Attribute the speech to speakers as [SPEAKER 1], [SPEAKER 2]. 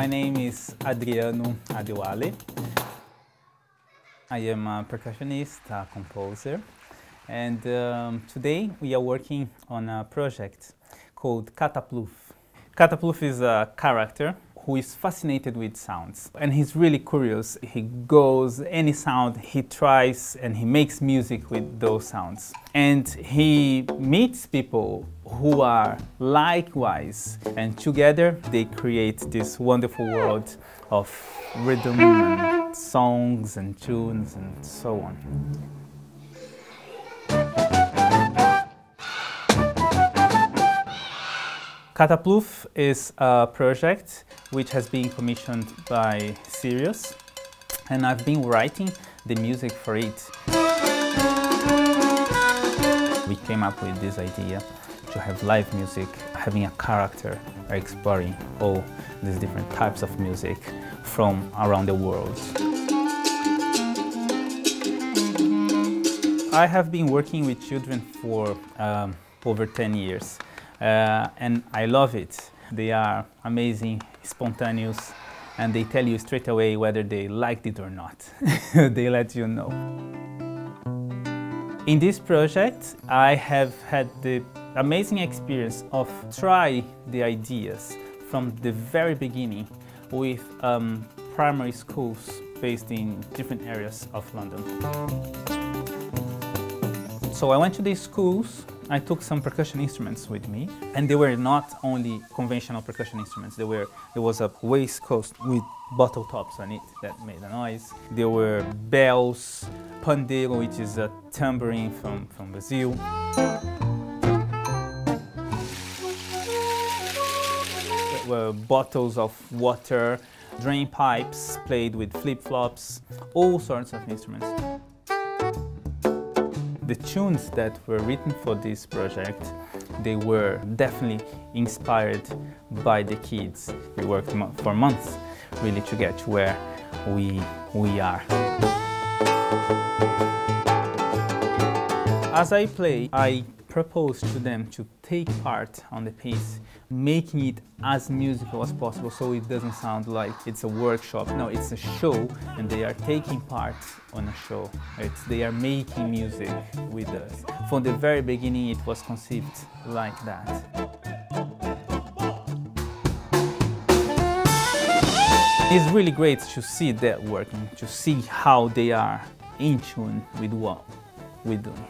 [SPEAKER 1] My name is Adriano Adewale. I am a percussionist, a composer, and um, today we are working on a project called Catapluf. Catapluf is a character who is fascinated with sounds and he's really curious. He goes any sound, he tries and he makes music with those sounds. And he meets people who are likewise and together they create this wonderful world of rhythm and songs and tunes and so on. Catapluf is a project which has been commissioned by Serious and I've been writing the music for it. We came up with this idea to have live music, having a character, exploring all these different types of music from around the world. I have been working with children for um, over 10 years uh, and I love it. They are amazing, spontaneous, and they tell you straight away whether they liked it or not. they let you know. In this project, I have had the amazing experience of try the ideas from the very beginning with um, primary schools based in different areas of London. So I went to these schools I took some percussion instruments with me, and they were not only conventional percussion instruments. They were there was a waistcoat with bottle tops on it that made a noise. There were bells, pandeiro, which is a tambourine from from Brazil. Were bottles of water, drain pipes played with flip-flops, all sorts of instruments. The tunes that were written for this project, they were definitely inspired by the kids. We worked for months really to get to where we, we are. As I play, I propose to them to take part on the piece, making it as musical as possible so it doesn't sound like it's a workshop. No, it's a show and they are taking part on a show. It's, they are making music with us. From the very beginning it was conceived like that. It's really great to see that working, to see how they are in tune with what we're doing.